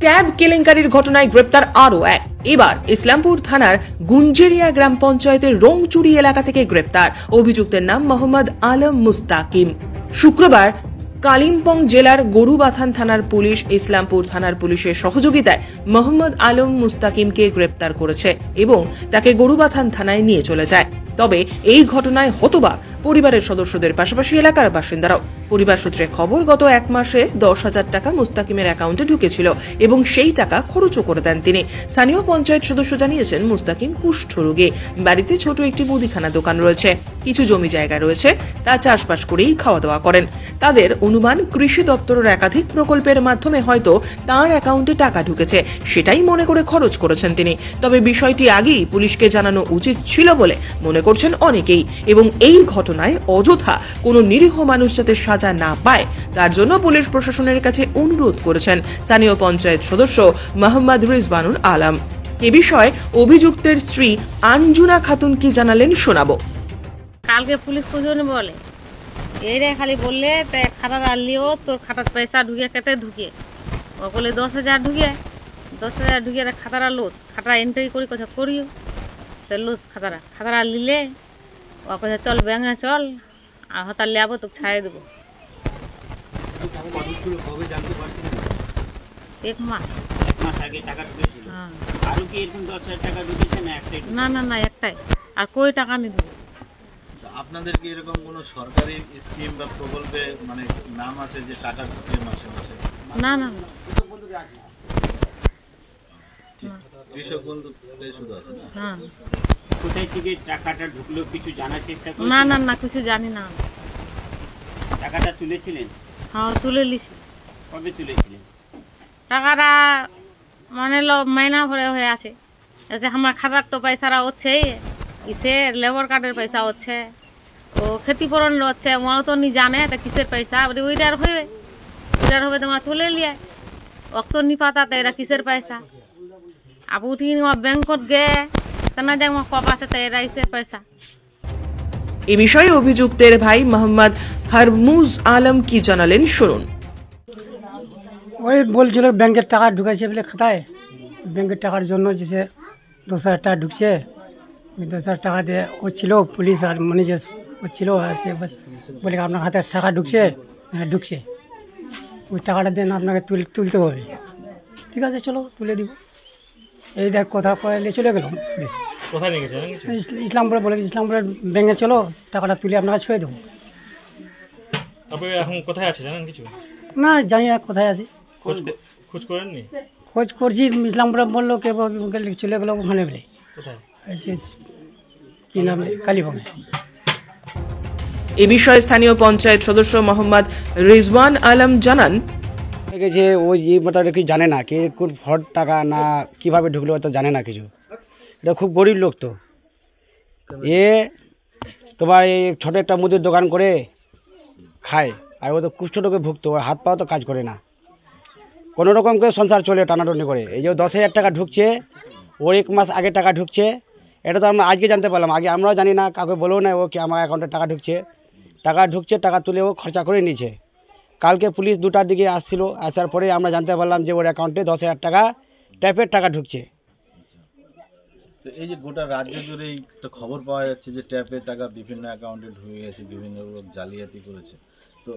Tab কেলেঙ্কারির ঘটনায় গ্রেপ্তার আরও এক। এবার ইসলামপুর থানার গুঞ্জেরিয়া গ্রাম পঞ্চায়েতের রংচুরি এলাকা থেকে গ্রেপ্তার। অভিযুক্তের নাম মোহাম্মদ আলম মুস্তাকিম। শুক্রবার কালিম্পং জেলার গরুবাথান থানার পুলিশ ইসলামপুর থানার পুলিশের সহযোগিতায় মোহাম্মদ আলম মুস্তাকিমকে গ্রেপ্তার করেছে এবং তাকে গরুবাথান থানায় নিয়ে চলে যায়। তবে এই ঘটনায় হতবাক পরিবারের সদস্যদের পাশাপাশি এলাকার বাসিন্দারাও। পরিবার সূত্রে খবর, গত এক মাসে দশ হাজার টাকা মুস্তাকিমের অ্যাকাউন্টে ঢুকেছিল এবং সেই টাকা খরচও করে দেন তিনি। স্থানীয় পঞ্চায়েত সদস্য জানিয়েছেন, মুস্তাকিম কুষ্ঠরোগী বাড়িতে ছোট একটি মুদিখানা দোকান রয়েছে। কিছু জমি জায়গা রয়েছে, তা চাষবাস করেই খাওয়া দাওয়া করেন। তাদের অনুমান, কৃষি দপ্তরের একাধিক প্রকল্পের মাধ্যমে হয়তো তার অ্যাকাউন্টে টাকা ঢুকেছে, সেটাই মনে করে খরচ করেছেন তিনি। তবে বিষয়টি আগেই পুলিশকে জানানো উচিত ছিল বলে মনে করছেন অনেকেই এবং এই ঘটনায় অযথা কোনো নিরীহ মানুষ যাতে সাজা না পায়, তার জন্য পুলিশ প্রশাসনের কাছে অনুরোধ করেছেন স্থানীয় পঞ্চায়েত সদস্য মোহাম্মদ রিজবানুর আলম। এ বিষয়ে অভিযুক্তের স্ত্রী আঞ্জুনা খাতুন কি জানালেন শোনাবো। কালকে পুলিশ প্রশাসন বলে এই রে খালি বললে, তা খাটার আনলিও তোর খাটার পয়সা ঢুকিয়ে কেটে ঢুকিয়ে ও বলে, দশ হাজার ঢুকিয়ে দশ হাজার ঢুকিয়ে রে খাতারা লোস খাতারা এন্ট্রি করি কথা করিও। তো লোস খাতারা খাতারা নিলে ও কথা চল ব্যাঙে চল। আর হতার লেবো তোকে ছাড়িয়ে দেবো। এক মাস। এক মাস আগে টাকা ঢুকেছিল হ্যাঁ। না? না না না একটাই। আর কই টাকা নিয়ে দেবো? আপনাদের কি এরকম কোনো সরকারি স্কিম বা প্রকল্পে মানে নাম আছে যে টাকা ঢুকে মাসে মাসে? না না না। কৃষক বন্ধু শুধু আছে না? হ্যাঁ। কোথায় থেকে টাকাটা ঢুকলো কিছু জানার চেষ্টা করে না না না কিছু জানি না। টাকাটা তুলেছিলেন? হ্যাঁ তুলে লিছি কবে তুলেছিলেন? টাকাটা মানে লো মাইনা ভরে হয়ে আছে। এসে আমার খাবার তো পয়সারা হচ্ছে কিসের লেবার কার্ডের পয়সা হচ্ছে ও ক্ষতিপূরণ হচ্ছে ওরাও তো নি জানে তা কিসের পয়সা বলে ওইটার হবে ওইটার হবে তোমার তুলে লিয়ে অক্ত নি পাতা তো এরা কিসের পয়সা? ব্যাংকত গে তা না দেখ কপ আছে তো এরা পয়সা এ বিষয়ে অভিযুক্তের ভাই মোহাম্মদ হারমুজ আলম কি জানালেন শুনুন। ওই বলছিল ব্যাংকের টাকা ঢুকেছে বলে খাতায়। ব্যাংকের টাকার জন্য যেসে দশ হাজার টাকা ঢুকছে। ওই দশ হাজার টাকা দিয়ে ও ছিল পুলিশ আর ম্যানেজার ও ছিল আর সে বাস বলে আপনার হাতে টাকা ঢুকছে? হ্যাঁ ঢুকছে। ওই টাকাটা দেন আপনাকে তুল তুলতে হবে। ঠিক আছে চলো তুলে দিব। এই দেখ কথা কয়ে চলে গেলাম বেশ। কোথায় নিয়ে ইস- ইসলামপুরে বলে ইসলামপুরের ব্যাংকে চলো টাকাটা তুলে আপনাকে ছুঁয়ে দেবো। আপনি এখন কোথায় আছে জানেন কিছু? না জানি না কোথায় আছি। খোঁজ খোঁজ করেননি? খোঁজ করছি ইসলামপুরে বলল কে চলে গেলো ওখানে বলে। কোথায়? যে কী নাম কালীপঙ্গে এ বিষয়ে স্থানীয় পঞ্চায়েত সদস্য মোহাম্মদ রিজওয়ান আলম জানান গেছে ওই যে মোটামুটি কিছু জানে না? কে কোন ফ্রড টাকা না কীভাবে ঢুকলো তো জানে না কিছু। এটা খুব গরিব লোক তো। এ তোমার এই ছোটো একটা মুদির দোকান করে খায়, আর ও তো কুষ্ঠরোগে ভুগতো, ওর হাত পাও তো কাজ করে না। কোনো রকম করে সংসার চলে টানাটানি করে। এই যে দশ হাজার টাকা ঢুকছে, ওর এক মাস আগে টাকা ঢুকছে, এটা তো আমরা আজকে জানতে পারলাম। আগে আমরাও জানি না, কাউকে বলেও না ও কি আমার অ্যাকাউন্টে টাকা ঢুকছে। টাকা ঢুকছে, টাকা তুলে ও খরচা করে নিয়েছে। কালকে পুলিশ দুটার দিকে আসছিল আসার পরে আমরা জানতে পারলাম যে ওর অ্যাকাউন্টে দশ হাজার টাকা ট্যাপের টাকা ঢুকছে। তো এই যে গোটা রাজ্য জুড়েই একটা খবর পাওয়া যাচ্ছে যে ট্যাপের টাকা বিভিন্ন অ্যাকাউন্টে ঢুকে গেছে বিভিন্ন লোক জালিয়াতি করেছে। তো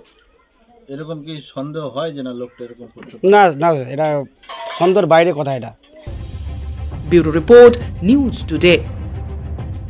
এরকম কি সন্দেহ হয় যে না লোকটা এরকম করতে না না এটা সন্দেহর বাইরে কথা এটা। Bureau report news today.